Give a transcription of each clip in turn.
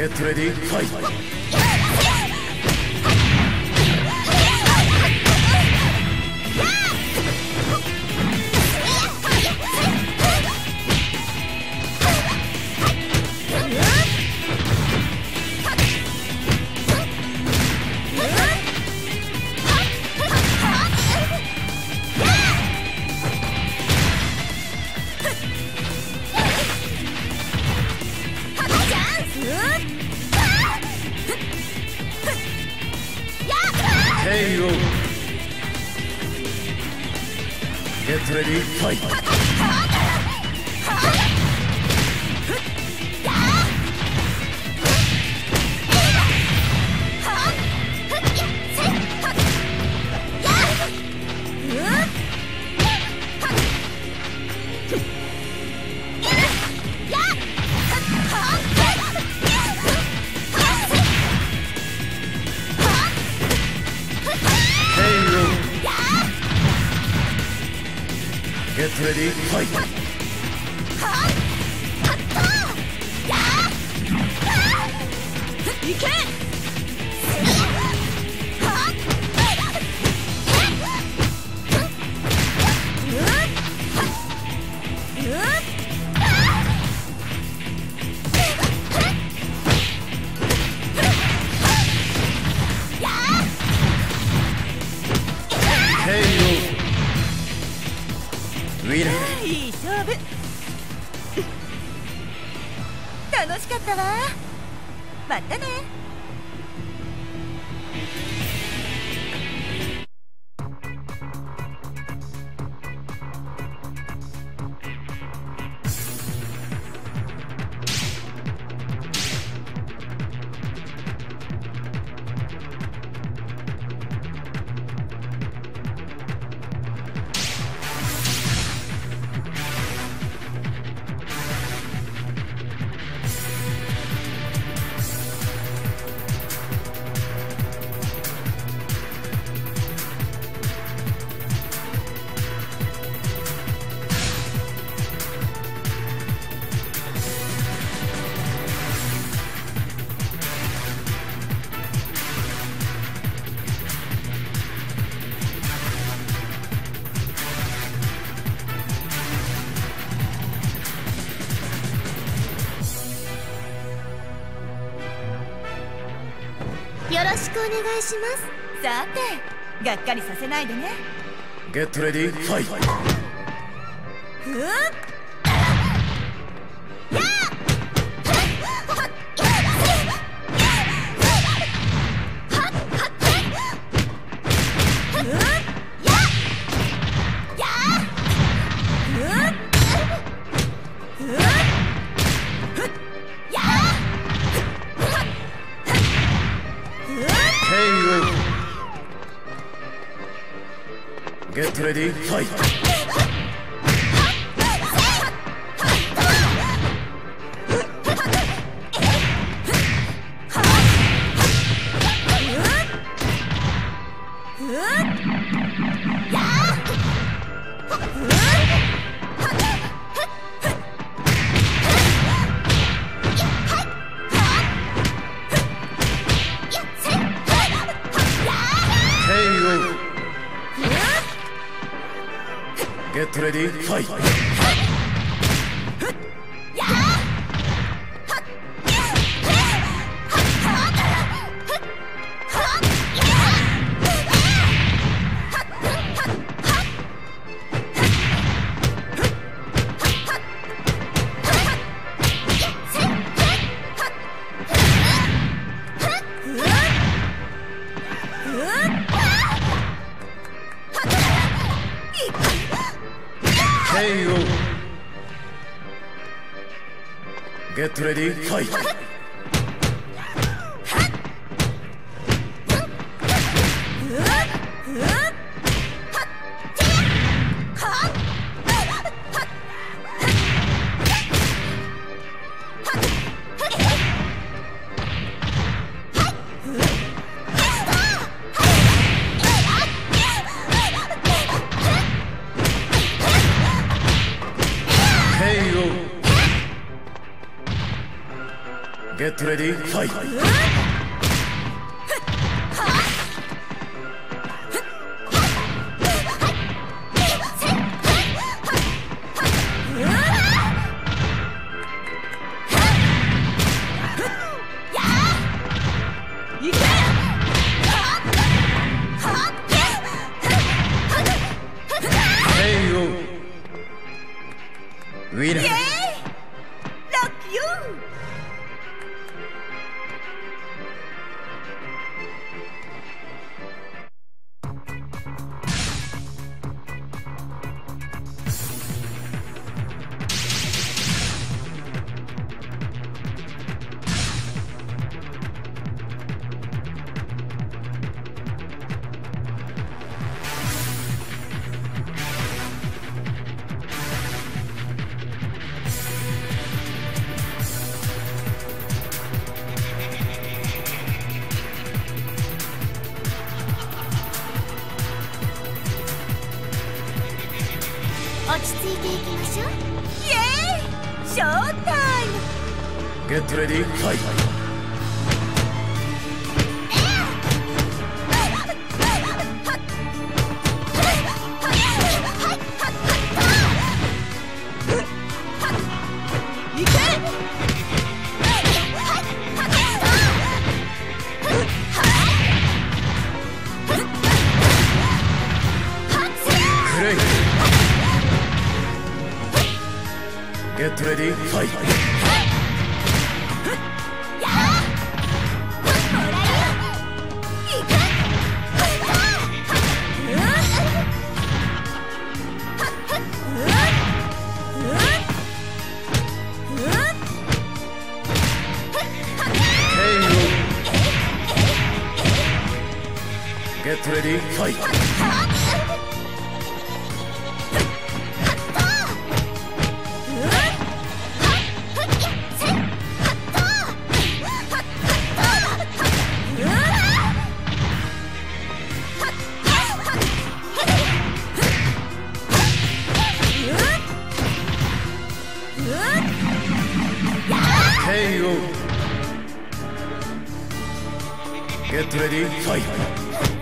ゲットレディファイトお願いします。さてがっかりさせないでね。Get ready, fight! ふっはいはい。ち着いていきましょう。イエーイ！ショータイム！ゲットレディファイ you. Get ready, fight.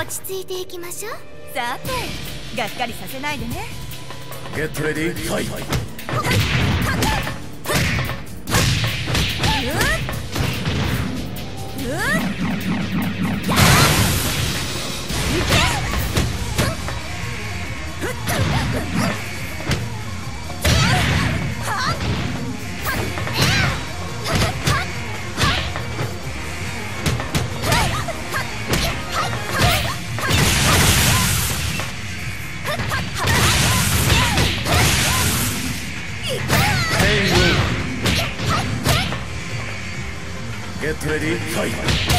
落ち着いていきましょう。さてがっかりさせないでね。ゲットレディーファイゲットレディーファ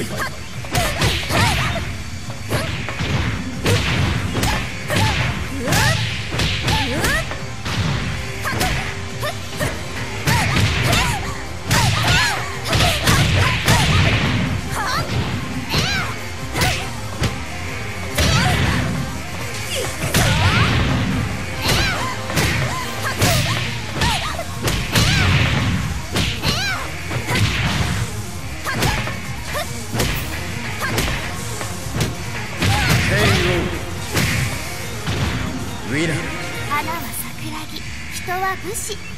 レ惊喜。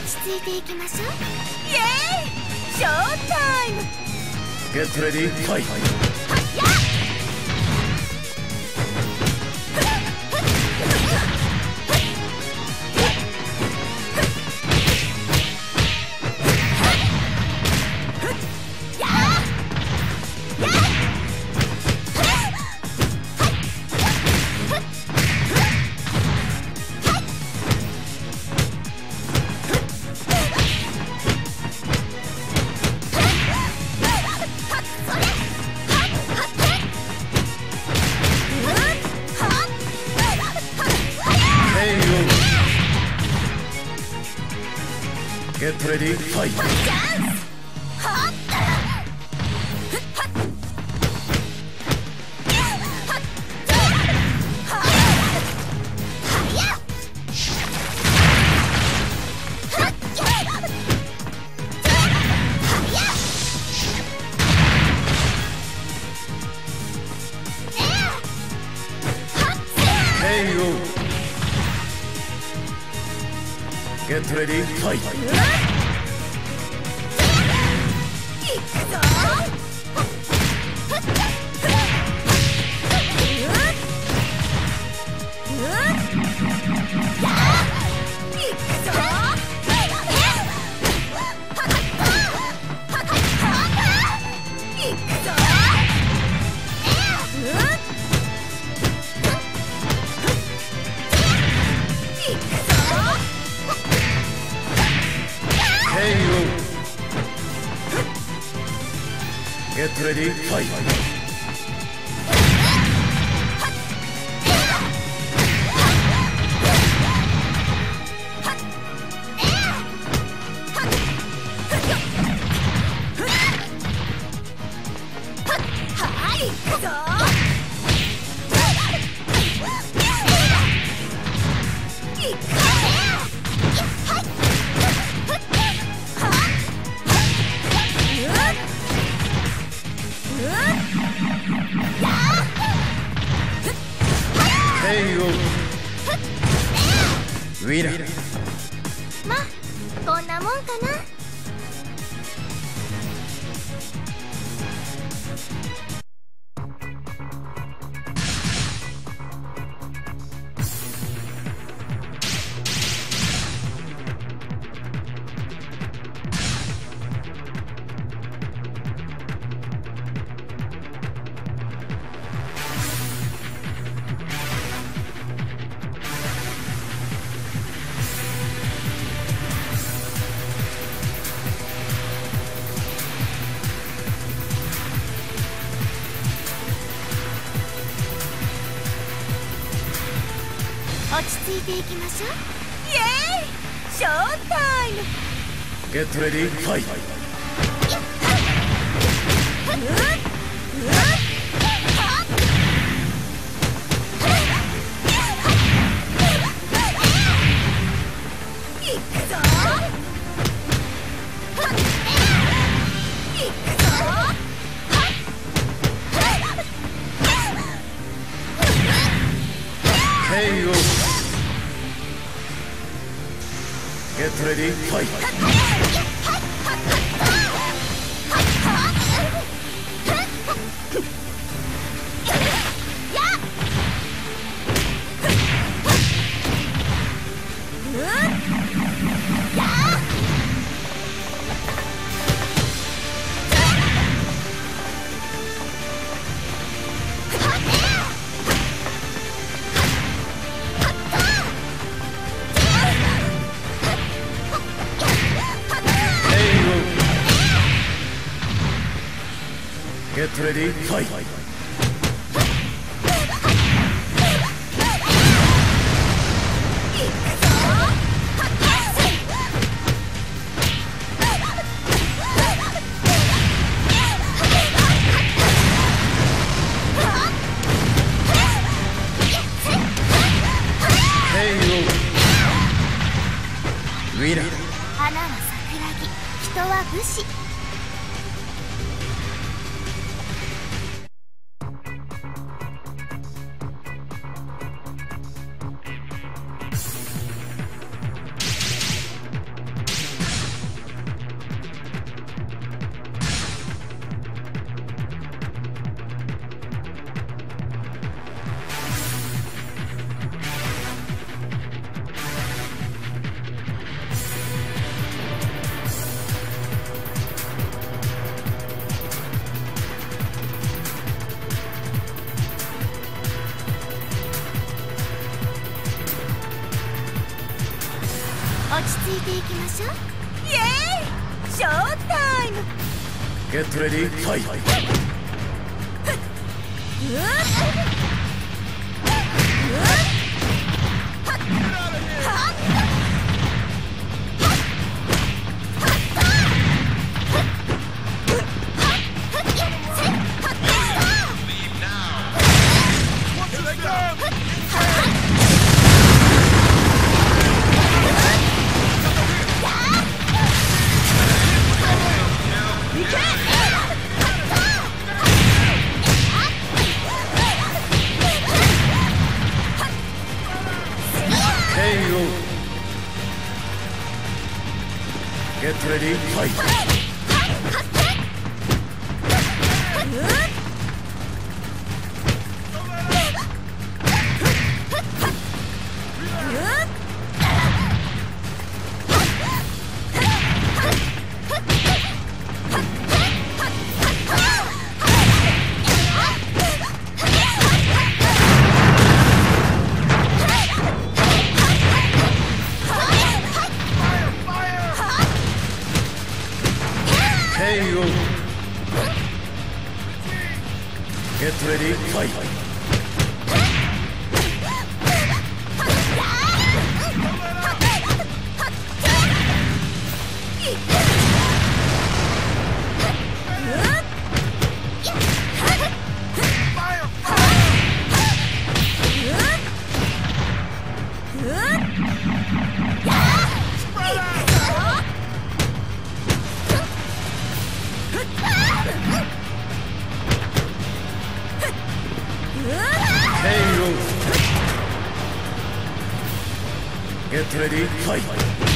落ち着いていきましょう。イエーイ!ショータイム!ゲットレディーファイゲットレディファイトレディーファイうついていきましょう。イエーイ！ショータイム！ゲットレディファイトファイトットレディーファイしょうイエーイ。ショータイム。ゲットレディーファイヘ手でいっぱい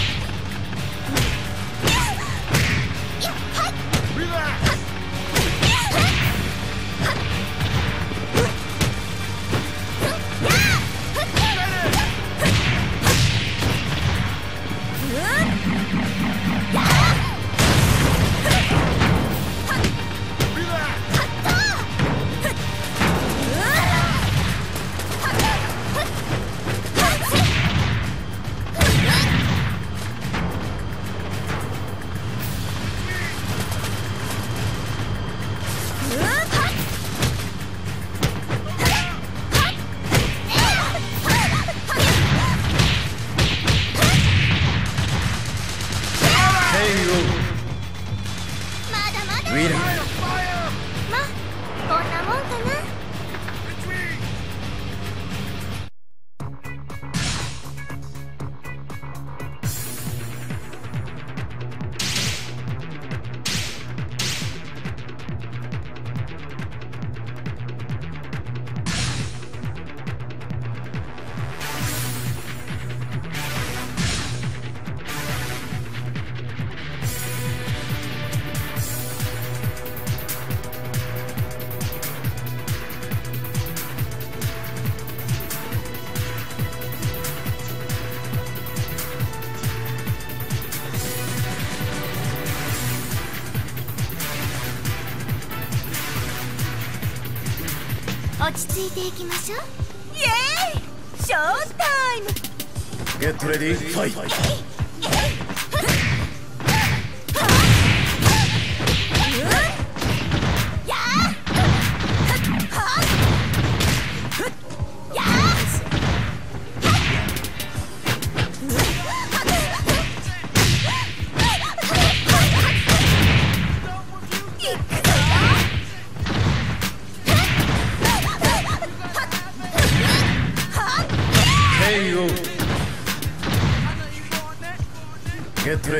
落ち着いていきましょう。イエーイ！ショータイム！ゲットレディファイト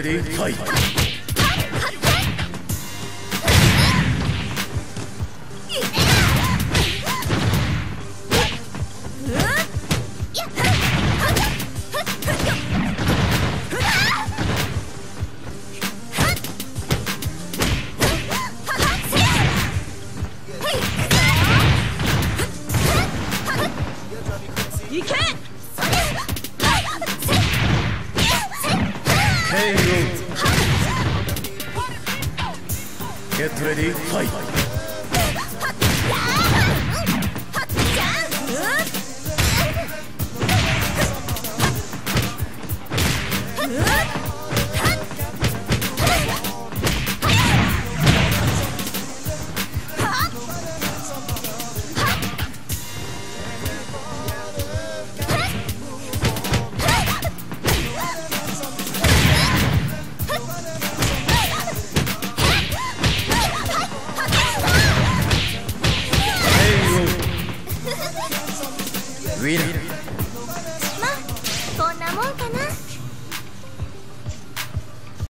ゲット。ヘイ